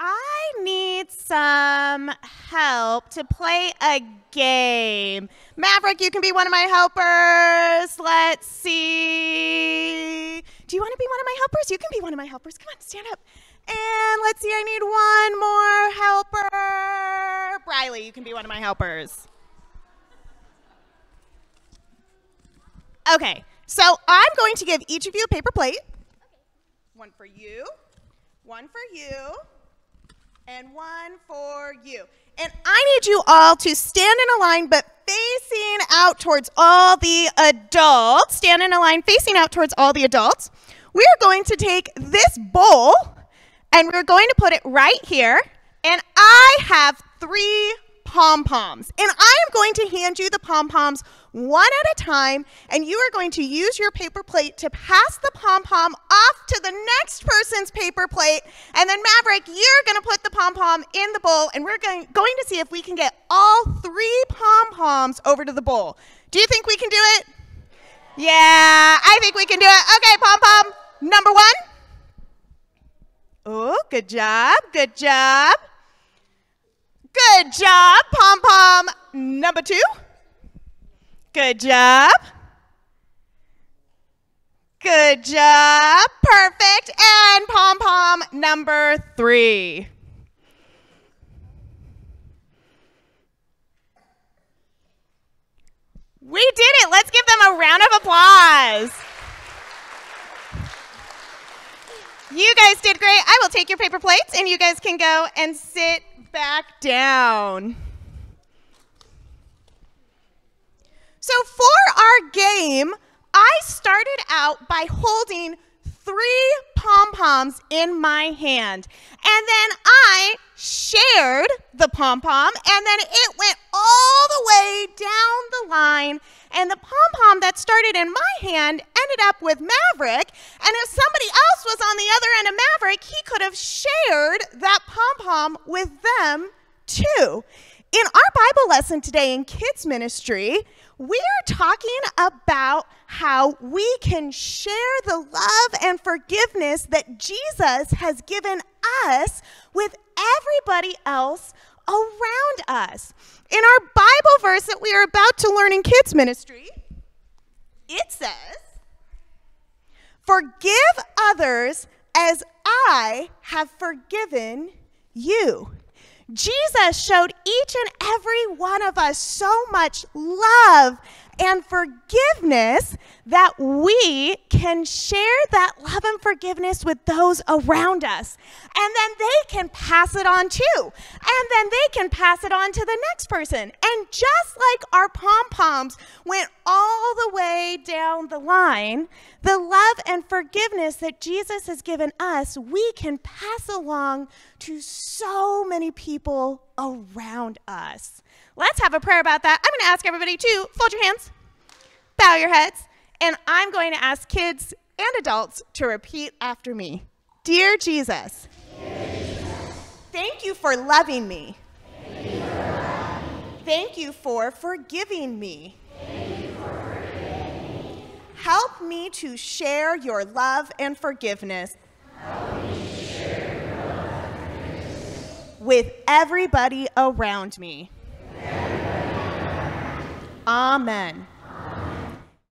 I need some help to play a game. Maverick, you can be one of my helpers. Let's see. Do you want to be one of my helpers? You can be one of my helpers. Come on, stand up. And let's see, I need one more helper. Briley, you can be one of my helpers. Okay, so I'm going to give each of you a paper plate. One for you, one for you, and one for you. And I need you all to stand in a line, but facing out towards all the adults. Stand in a line facing out towards all the adults. We are going to take this bowl and we're going to put it right here. And I have three pom poms. And I am going to hand you the pom poms one at a time, and you are going to use your paper plate to pass the pom pom off to the next person's paper plate. And then, Maverick, you're going to put the pom pom in the bowl, and we're going, going to see if we can get all three pom poms over to the bowl. Do you think we can do it? Yeah, I think we can do it. Okay, pom pom number one. Oh, good job, good job. Good job, pom pom number two. Good job. Good job. Perfect. And pom pom number three. We did it. Let's give them a round of applause. You guys did great. I will take your paper plates and you guys can go and sit back down. So, for our game, I started out by holding three pom poms in my hand. And then I shared the pom pom, and then it went all the way down the line. And the pom pom that started in my hand ended up with Maverick. And if somebody else was on the other end of Maverick, he could have shared that pom pom with them too. In our Bible lesson today in kids' ministry, we are talking about how we can share the love and forgiveness that Jesus has given us with everybody else around us. In our Bible verse that we are about to learn in kids' ministry, it says, Forgive others as I have forgiven you. Jesus showed each and every one of us so much love and forgiveness that we can share that love and forgiveness with those around us. And then they can pass it on too. And then they can pass it on to the next person. And just like our pom poms went all the way down the line, the love and forgiveness that Jesus has given us, we can pass along to so many people around us. Let's have a prayer about that. I'm going to ask everybody to fold your hands, bow your heads, and I'm going to ask kids and adults to repeat after me. Dear Jesus, thank you for loving me. Thank you for forgiving me. Help me to share your love and forgiveness with everybody around me. Amen.